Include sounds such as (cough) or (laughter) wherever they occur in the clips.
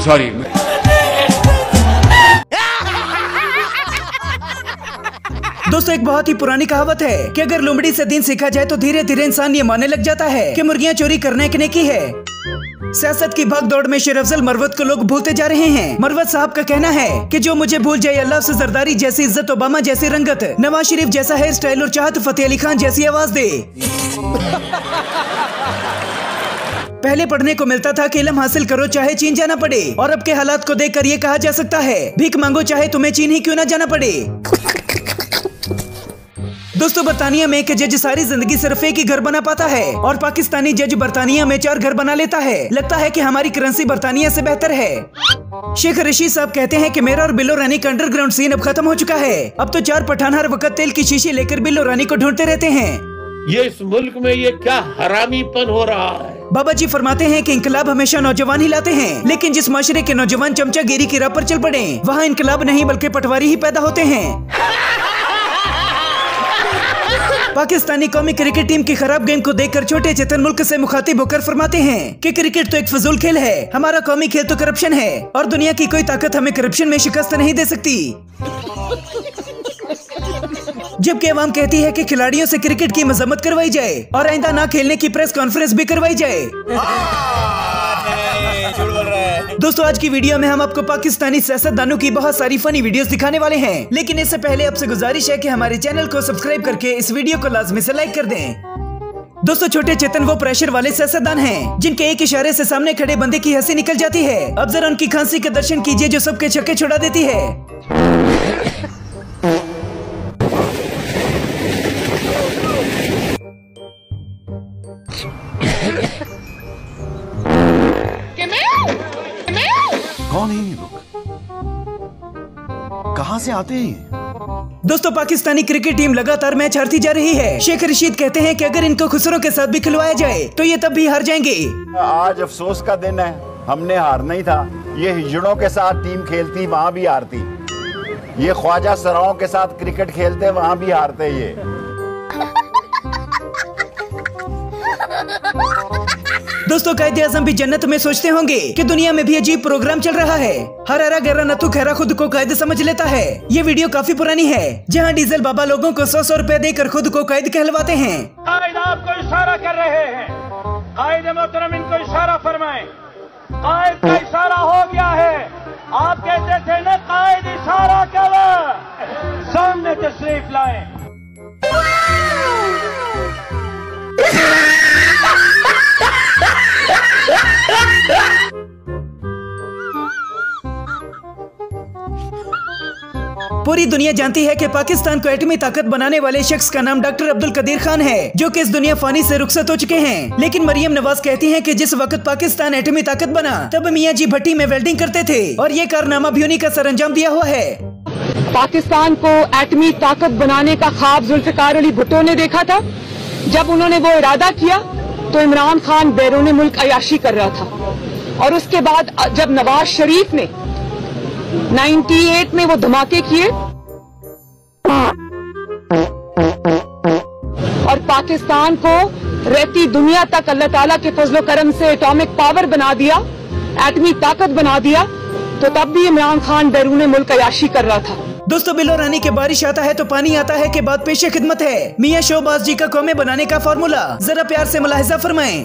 Sorry दोस्तों, एक बहुत ही पुरानी कहावत है कि अगर लुमड़ी से दिन सीखा जाए तो धीरे धीरे इंसान ये मानने लग जाता है कि मुर्गियाँ चोरी करने के की है। सियासत की भाग दौड़ में शेर अफजल मरवत को लोग भूलते जा रहे हैं। मरवत साहब का कहना है कि जो मुझे भूल जाए, अल्लाह से जरदारी जैसी इज़्ज़त, ओबामा जैसी रंगत, नवाज़ शरीफ जैसा हेयर स्टाइल और चाहत फतेह अली खान जैसी आवाज़ दे। पहले पढ़ने को मिलता था कि इलम हासिल करो, चाहे चीन जाना पड़े। और अब के हालात को देखकर ये कहा जा सकता है, भीख मांगो, चाहे तुम्हें चीन ही क्यों ना जाना पड़े। दोस्तों, बर्तानिया में एक जज सारी ज़िंदगी सिर्फ़ एक ही घर बना पाता है और पाकिस्तानी जज बर्तानिया में चार घर बना लेता है। लगता है कि हमारी करेंसी बर्तानिया से बेहतर है। शेख रशीद साहब कहते हैं कि मेरा और बिल्लो रानी का अंडरग्राउंड सीन अब खत्म हो चुका है। अब तो चार पठान हर वक्त तेल की शीशी लेकर बिल्लो रानी को ढूंढते रहते हैं। ये इस मुल्क में ये क्या हरामीपन हो रहा है? बाबा जी फरमाते हैं कि इनकलाब हमेशा नौजवान ही लाते हैं। लेकिन जिस माशरे के नौजवान चमचागिरी की राह पर चल पड़े, वहाँ इनकलाब नहीं, बल्कि पटवारी ही पैदा होते हैं। पाकिस्तानी कौमी क्रिकेट टीम की खराब गेम को देखकर छोटे चेतन मुल्क से मुखातिब होकर फरमाते हैं कि क्रिकेट तो एक फजूल खेल है, हमारा कौमी खेल तो करप्शन है, और दुनिया की कोई ताकत हमें करप्शन में शिकस्त नहीं दे सकती। जबकि अवाम कहती है कि खिलाड़ियों से क्रिकेट की मजम्मत करवाई जाए और आइंदा ना खेलने की प्रेस कॉन्फ्रेंस भी करवाई जाए। दोस्तों, आज की वीडियो में हम आपको पाकिस्तानी सियासतदानों की बहुत सारी फनी वीडियोस दिखाने वाले हैं। लेकिन इससे पहले आपसे गुजारिश है कि हमारे चैनल को सब्सक्राइब करके इस वीडियो को लाजमी से लाइक कर दें। दोस्तों, छोटे चेतन वो प्रेशर वाले सियासतदान हैं, जिनके एक इशारे से सामने खड़े बंदे की हँसी निकल जाती है। अब जरा उनकी खांसी के दर्शन कीजिए जो सबके छक्के छुड़ा देती है। से आते हैं। दोस्तों पाकिस्तानी क्रिकेट टीम लगातार मैच हारती जा रही है। शेख रशीद कहते हैं कि अगर इनको खुसरों के साथ भी खिलवाया जाए तो ये तब भी हार जाएँगे। आज अफसोस का दिन है। हमने हारना ही था। ये हिजड़ों के साथ टीम खेलती वहाँ भी हारती। ये ख्वाजा सराओं के साथ क्रिकेट खेलते वहाँ भी हारते ये। दोस्तों कायद आज़म भी जन्नत में सोचते होंगे कि दुनिया में भी अजीब प्रोग्राम चल रहा है। हर हरा गहरा नथु खैरा खुद को कैद समझ लेता है। ये वीडियो काफ़ी पुरानी है, जहाँ डीजल बाबा लोगों को सौ सौ रुपए देकर खुद को कैद कहलवाते हैं। कायद आपको इशारा कर रहे हैं। मोहतरम, इनको इशारा फरमाएँ। कायद का इशारा हो गया है। आप कहते थे न, कायद इशारा कर। सामने तशरीफ़ लाएँ। पूरी दुनिया जानती है कि पाकिस्तान को एटमी ताकत बनाने वाले शख्स का नाम डॉक्टर अब्दुल कदीर खान है, जो कि इस दुनिया फानी से रुखसत हो चुके हैं। लेकिन मरियम नवाज़ कहती हैं कि जिस वक्त पाकिस्तान एटमी ताकत बना, तब मियाँ जी भट्टी में वेल्डिंग करते थे, और ये कारनामा भी उन्हीं का सर अंजाम दिया हुआ है। पाकिस्तान को एटमी ताकत बनाने का ख्वाब जुल्फिकार अली भुट्टो ने देखा था। जब उन्होंने वो इरादा किया तो इमरान खान बैरून मुल्क अयाशी कर रहा था। और उसके बाद जब नवाज़ शरीफ ने 98 में वो धमाके किए और पाकिस्तान को रहती दुनिया तक अल्लाह ताला के फजलो करम से एटॉमिक पावर बना दिया, एटमी ताकत बना दिया तो तब भी इमरान खान बैरून मुल्क अयाशी कर रहा था। दोस्तों बिलो रानी के बारिश आता है तो पानी आता है के बाद पेशे खिदमत है। मियाँ शोबाज जी का कौमे बनाने का फॉर्मूला। जरा प्यार से मुलाहिजा फरमाएँ।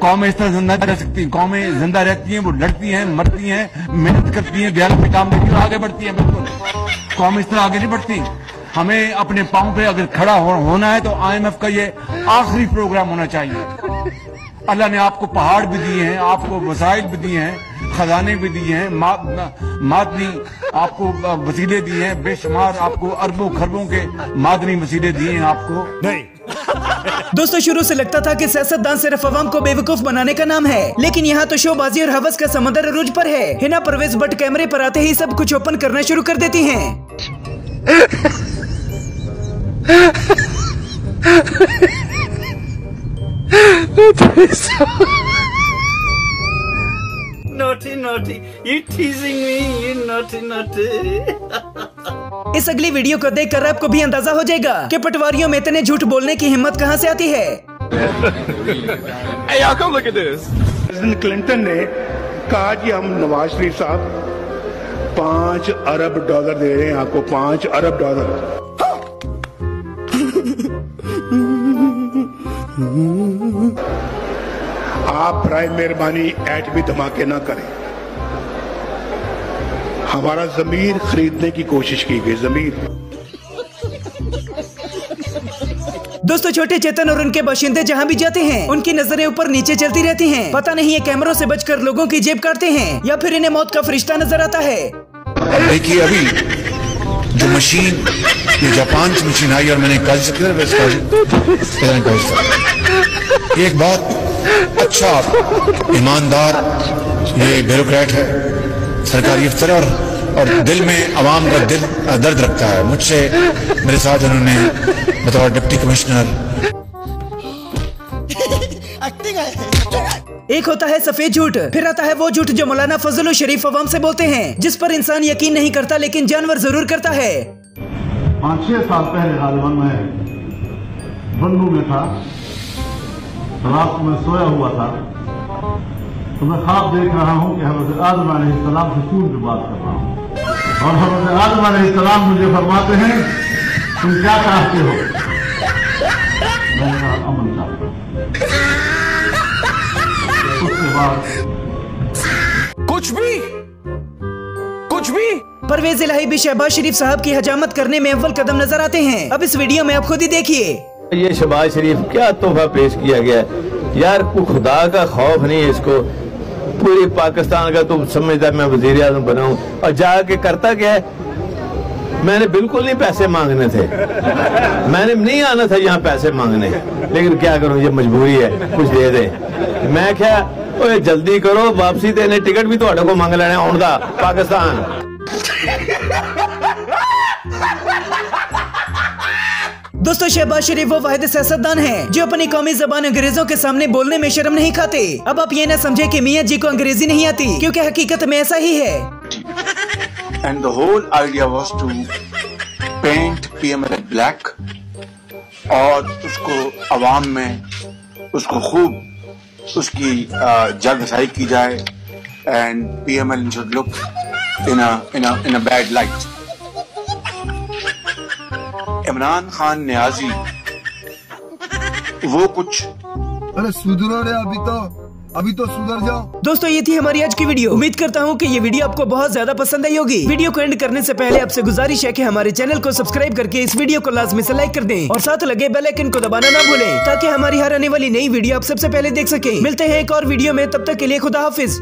कौमें इस तरह ज़िंदा रह सकती हैं कौमें ज़िंदा रहती हैं वो लड़ती हैं मरती हैं मेहनत करती हैं दयाल पे काम करती हैं आगे बढ़ती हैं बिल्कुल। कौमें इस तरह आगे नहीं बढ़ती। हमें अपने पाँव पे अगर खड़ा हो, होना है तो आईएमएफ का ये आखिरी प्रोग्राम होना चाहिए। अल्लाह ने आपको पहाड़ भी दिए हैं आपको वसाइल भी दिए हैं खजाने भी दिए हैं मादनी आपको वसीले दिए हैं बेशुमार आपको अरबों खरबों के मादनी वसीले दिए हैं आपको। नहीं दोस्तों शुरू से लगता था कि सियासतदान सिर्फ़ अवाम को बेवकूफ़ बनाने का नाम है लेकिन यहाँ तो शोबाजी और हवस का समंदर अरूज पर है हिना परवेज बट कैमरे पर आते ही सब कुछ ओपन करना शुरू कर देती हैं naughty. You teasing me, you naughty, naughty. (laughs) इस अगली वीडियो को देखकर आपको भी अंदाज़ा हो जाएगा कि पटवारियों में इतने झूठ बोलने की हिम्मत कहाँ से आती है hey, come look at this. President Clinton ने कहा कि हम नवाज़ शरीफ साहब पाँच अरब डॉलर दे रहे हैं आपको पाँच अरब डॉलर (laughs) आप प्राय मेहरबानी एटमी धमाके ना करें हमारा जमीर खरीदने की कोशिश की गई जमीर दोस्तों छोटे चेतन और उनके बाशिंदे जहाँ भी जाते हैं उनकी नज़रें ऊपर नीचे चलती रहती हैं। पता नहीं ये कैमरों से बचकर लोगों की जेब काटते हैं या फिर इन्हें मौत का फरिश्ता नज़र आता है। देखिए अभी जो मशीन ये जापान की मशीन आई और मैंने कल एक बहुत अच्छा ईमानदार ये ब्यूरोक्रेट है सरकारी अफसर और और दिल में आवाम का दिल दर्द रखता है। मुझसे मेरे साथ उन्होंने बतौर डिप्टी कमिश्नर एक होता है सफ़ेद झूठ फिर आता है वो झूठ जो मौलाना फजल शरीफ अवाम से बोलते हैं जिस पर इंसान यकीन नहीं करता लेकिन जानवर ज़रूर करता है। पाँच छह साल पहले गालिबन मैं बन्नू में था रात में सोया हुआ था तो मैं ख्वाब देख रहा हूँ कि हज़रत आदम सलाम से चून के बात कर रहा हूँ? और हज़रत आदम सलाम मुझे फरमाते हैं तुम क्या चाहते हो? मैंने कहा अमन चाहता हूँ। उसके बाद कुछ भी कुछ भी। परवेज इलाही भी शहबाज शरीफ साहब की हजामत करने में अव्वल कदम नज़र आते हैं। अब इस वीडियो में आप खुद ही देखिए। ये शहबाज शरीफ क्या तोहफा पेश किया गया है? यार को खुदा का खौफ नहीं है इसको। पूरे पाकिस्तान का तुम समझता मैं वज़ीर आज़म बनाऊ। और जाके करता क्या है? मैंने बिल्कुल नहीं पैसे मांगने थे। मैंने नहीं आना था यहाँ पैसे मांगने। लेकिन क्या करूँ, ये मजबूरी है। कुछ दे दे। मैं क्या, ओए जल्दी करो, वापसी देने टिकट भी थोड़े को मंग लेने आने पाकिस्तान। दोस्तों, शहबाज शरीफ वो वाहिद सियासतदान हैं, जो अपनी कौमी जबान अंग्रेज़ों के सामने बोलने में शर्म नहीं खाते अब आप ये न समझे कि मियाँ जी को अंग्रेज़ी नहीं आती, क्योंकि हकीकत में ऐसा ही है and the whole idea was to paint PML black, और उसको अवाम में उसको खूब उसकी जागसाई की जाए and PML should look in a in a in a bad light. Imran Khan Niazi. वो कुछ अरे सुधरो रे अभी तो अभी तो सुधर जाओ। दोस्तों ये थी हमारी आज की वीडियो। उम्मीद करता हूँ कि ये वीडियो आपको बहुत ज़्यादा पसंद आई होगी। वीडियो को एंड करने से पहले आपसे गुजारिश है कि हमारे चैनल को सब्सक्राइब करके इस वीडियो को लाजमी से लाइक कर दें और साथ लगे बेल आइकन को दबाना ना भूलें ताकि हमारी हर आने वाली नई वीडियो आप सबसे पहले देख सके। मिलते हैं एक और वीडियो में तब तक के लिए खुदा हाफिज।